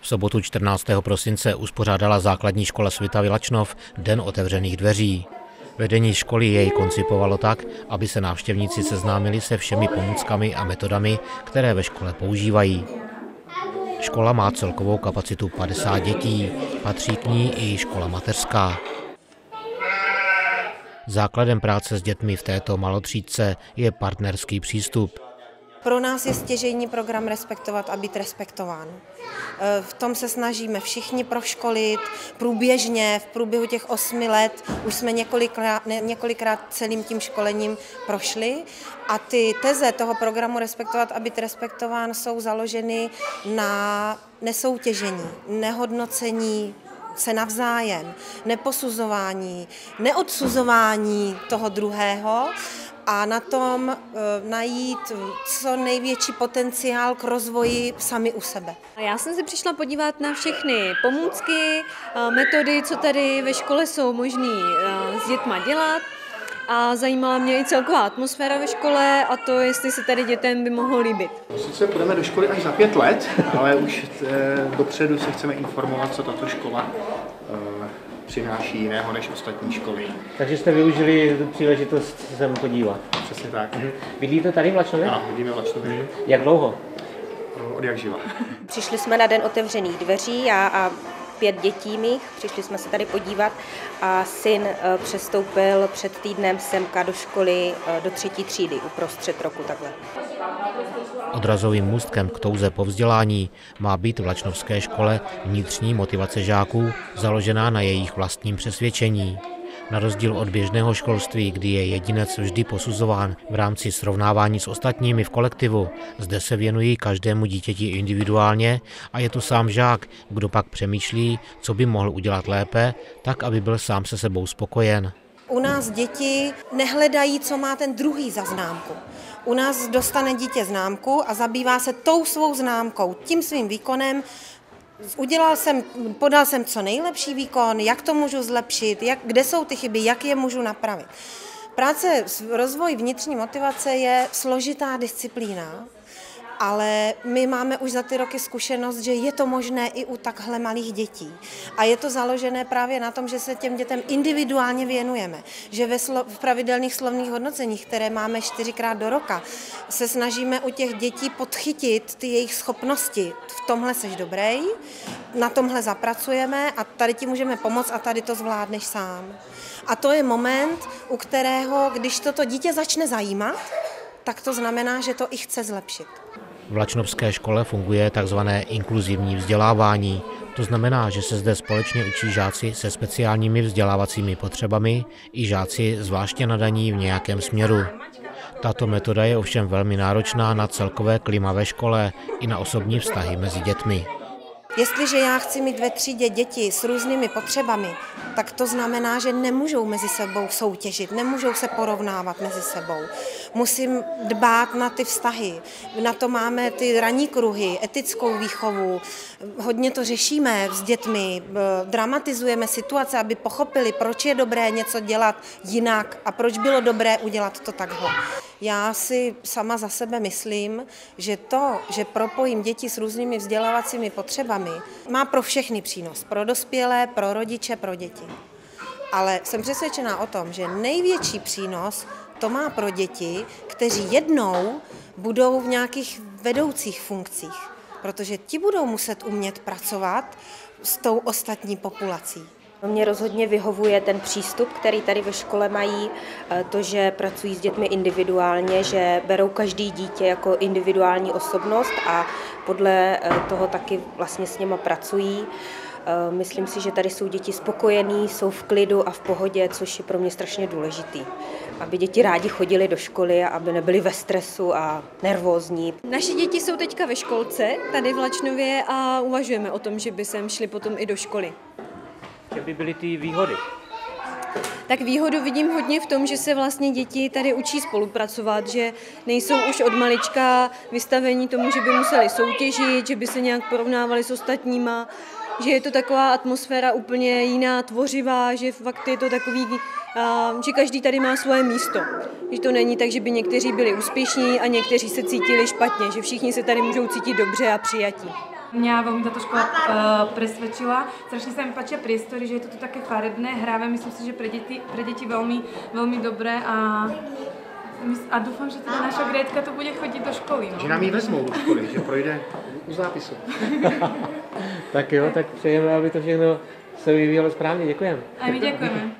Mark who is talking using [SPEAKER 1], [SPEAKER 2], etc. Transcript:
[SPEAKER 1] V sobotu 14. prosince uspořádala základní škola Svita Vilačnov Den otevřených dveří. Vedení školy jej koncipovalo tak, aby se návštěvníci seznámili se všemi pomůckami a metodami, které ve škole používají. Škola má celkovou kapacitu 50 dětí, patří k ní i škola mateřská. Základem práce s dětmi v této malotřídce je partnerský přístup.
[SPEAKER 2] Pro nás je stěžejní program respektovat a být respektován. E, v tom se snažíme všichni proškolit. Průběžně, v průběhu těch osmi let už jsme několikrát, několikrát celým tím školením prošli. A ty teze toho programu respektovat a být respektován jsou založeny na nesoutěžení, nehodnocení se navzájem, neposuzování, neodsuzování toho druhého a na tom eh, najít co největší potenciál k rozvoji sami u sebe.
[SPEAKER 3] Já jsem se přišla podívat na všechny pomůcky, eh, metody, co tady ve škole jsou možné eh, s dětma dělat. A zajímala mě i celková atmosféra ve škole a to, jestli se tady dětem by mohlo líbit.
[SPEAKER 4] Sice půjdeme do školy až za pět let, ale už dopředu se chceme informovat, co tato škola přináší jiného než ostatní školy.
[SPEAKER 1] Takže jste využili tu příležitost se podívat.
[SPEAKER 4] Přesně tak.
[SPEAKER 1] Mhm. Bydlíte tady v Lačnově?
[SPEAKER 4] Ano, bydlíme v Lačnově.
[SPEAKER 1] Mhm. Jak dlouho?
[SPEAKER 4] Od jak živa.
[SPEAKER 5] Přišli jsme na den otevřených dveří já a pět dětí mých, přišli jsme se tady podívat a syn eh, přestoupil před týdnem semka do školy eh, do třetí třídy uprostřed roku takhle.
[SPEAKER 1] Odrazovým můstkem k touze po vzdělání má být v Lačnovské škole vnitřní motivace žáků, založená na jejich vlastním přesvědčení. Na rozdíl od běžného školství, kdy je jedinec vždy posuzován v rámci srovnávání s ostatními v kolektivu, zde se věnují každému dítěti individuálně a je to sám žák, kdo pak přemýšlí, co by mohl udělat lépe, tak aby byl sám se sebou spokojen.
[SPEAKER 2] U nás děti nehledají, co má ten druhý za známku. U nás dostane dítě známku a zabývá se tou svou známkou, tím svým výkonem, Udělal jsem, podal jsem co nejlepší výkon, jak to můžu zlepšit, jak, kde jsou ty chyby, jak je můžu napravit. Práce, rozvoj vnitřní motivace je složitá disciplína, ale my máme už za ty roky zkušenost, že je to možné i u takhle malých dětí. A je to založené právě na tom, že se těm dětem individuálně věnujeme, že ve slo- v pravidelných slovních hodnoceních, které máme čtyřikrát do roka, se snažíme u těch dětí podchytit ty jejich schopnosti. V tomhle seš dobrý, na tomhle zapracujeme a tady ti můžeme pomoct a tady to zvládneš sám. A to je moment, u kterého, když toto dítě začne zajímat, tak to znamená, že to i chce zlepšit.
[SPEAKER 1] V Lačnovské škole funguje tzv. inkluzivní vzdělávání. To znamená, že se zde společně učí žáci se speciálními vzdělávacími potřebami i žáci zvláště nadaní v nějakém směru. Tato metoda je ovšem velmi náročná na celkové klima ve škole i na osobní vztahy mezi dětmi.
[SPEAKER 2] Jestliže já chci mít ve třídě děti s různými potřebami, tak to znamená, že nemůžou mezi sebou soutěžit, nemůžou se porovnávat mezi sebou. Musím dbát na ty vztahy. Na to máme ty ranní kruhy, etickou výchovu. Hodně to řešíme s dětmi, dramatizujeme situace, aby pochopili, proč je dobré něco dělat jinak a proč bylo dobré udělat to takhle. Já si sama za sebe myslím, že to, že propojím děti s různými vzdělávacími potřebami, má pro všechny přínos. Pro dospělé, pro rodiče, pro děti. Ale jsem přesvědčená o tom, že největší přínos to má pro děti, kteří jednou budou v nějakých vedoucích funkcích, protože ti budou muset umět pracovat s tou ostatní populací.
[SPEAKER 5] Mě rozhodně vyhovuje ten přístup, který tady ve škole mají, eh, to, že pracují s dětmi individuálně, že berou každý dítě jako individuální osobnost a podle eh, toho taky vlastně s něma pracují. Eh, myslím si, že tady jsou děti spokojení, jsou v klidu a v pohodě, což je pro mě strašně důležitý. Aby děti rádi chodili do školy a aby nebyli ve stresu a nervózní.
[SPEAKER 3] Naše děti jsou teďka ve školce tady v Lačnově a uvažujeme o tom, že by sem šli potom i do školy.
[SPEAKER 1] Jaké by byly ty výhody?
[SPEAKER 3] Tak výhodu vidím hodně v tom, že se vlastně děti tady učí spolupracovat, že nejsou už od malička vystavení tomu, že by museli soutěžit, že by se nějak porovnávali s ostatníma, že je to taková atmosféra úplně jiná, tvořivá, že fakt je to takový, že každý tady má svoje místo. Že to není tak, že by někteří byli úspěšní a někteří se cítili špatně, že všichni se tady můžou cítit dobře a přijatí.
[SPEAKER 6] Mňa veľmi táto škola uh, presvedčila. Strašne sa mi páčia priestory, že je to tu také farebné, hráve, myslím si, že pre deti, pre deti veľmi, veľmi dobré a a dúfam, že teda naša Grétka to bude chodiť do školy. No.
[SPEAKER 4] Že nám ji vezmou do školy, že projde u zápisu.
[SPEAKER 7] tak jo, tak přejeme, aby to všechno se vyvíjelo správně. Děkujeme.
[SPEAKER 6] A my ďakujeme.